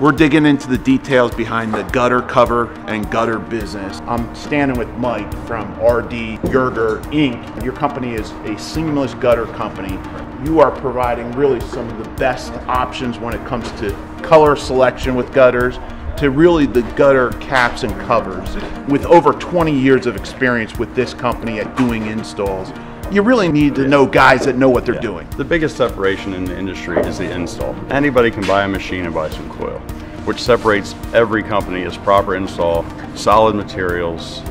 We're digging into the details behind the gutter cover and gutter business. I'm standing with Mike from RD Yerger Inc. Your company is a seamless gutter company. You are providing really some of the best options when it comes to color selection with gutters to really the gutter caps and covers. With over 20 years of experience with this company at doing installs, you really need to know guys that know what they're yeah. doing. The biggest separation in the industry is the install. Anybody can buy a machine and buy some coil, which separates every company is proper install, solid materials.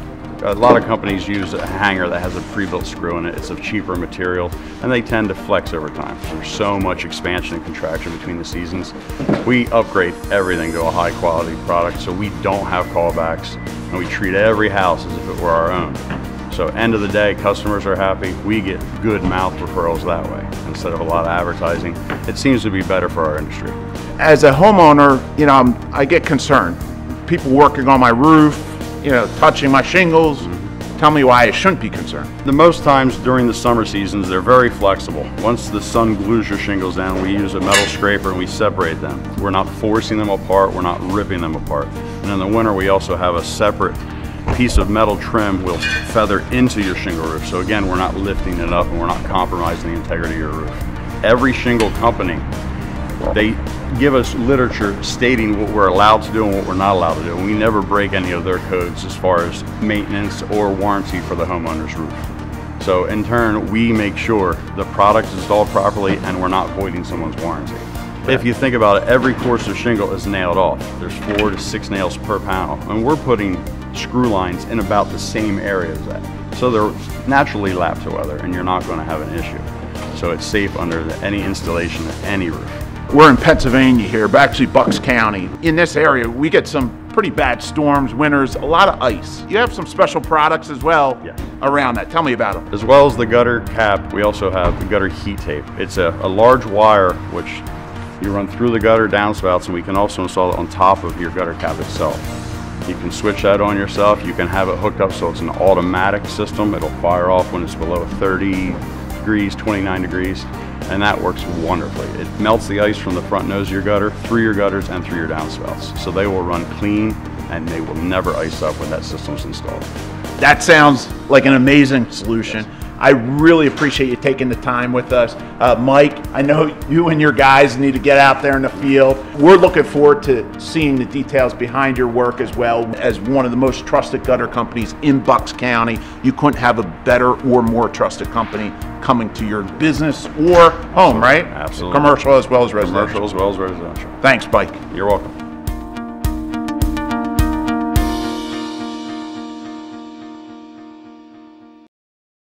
A lot of companies use a hanger that has a pre-built screw in it. It's a cheaper material, and they tend to flex over time. There's so much expansion and contraction between the seasons. We upgrade everything to a high quality product, so we don't have callbacks, and we treat every house as if it were our own. So end of the day, customers are happy. We get good mouth referrals that way instead of a lot of advertising. It seems to be better for our industry. As a homeowner, you know, I'm, i get concerned. People working on my roof, you know, touching my shingles. Mm-hmm. Tell me why I shouldn't be concerned. The most times during the summer seasons, they're very flexible. Once the sun glues your shingles down, we use a metal scraper and we separate them. We're not forcing them apart, we're not ripping them apart. And in the winter, we also have a separate piece of metal trim will feather into your shingle roof. So again, we're not lifting it up and we're not compromising the integrity of your roof. Every shingle company, they give us literature stating what we're allowed to do and what we're not allowed to do. And we never break any of their codes as far as maintenance or warranty for the homeowner's roof. So in turn, we make sure the product is installed properly and we're not voiding someone's warranty. If you think about it, every course of shingle is nailed off. There's four to six nails per panel. And we're putting screw lines in about the same area as that. So they're naturally lap to weather and you're not going to have an issue. So it's safe under the, any installation of any roof. We're in Pennsylvania here, actually Bucks County. In this area, we get some pretty bad storms, winters, a lot of ice. You have some special products as well yeah. around that. Tell me about them. As well as the gutter cap, we also have the gutter heat tape. It's a, a large wire which you run through the gutter downspouts and we can also install it on top of your gutter cap itself. You can switch that on yourself. You can have it hooked up so it's an automatic system. It'll fire off when it's below 30 degrees, 29 degrees, and that works wonderfully. It melts the ice from the front nose of your gutter, through your gutters, and through your downspouts. So they will run clean and they will never ice up when that system's installed. That sounds like an amazing solution. Yes. I really appreciate you taking the time with us. Uh, Mike, I know you and your guys need to get out there in the field. We're looking forward to seeing the details behind your work as well as one of the most trusted gutter companies in Bucks County. You couldn't have a better or more trusted company coming to your business or home, right? Absolutely. Commercial as well as residential. Commercial as well as residential. Thanks, Mike. You're welcome.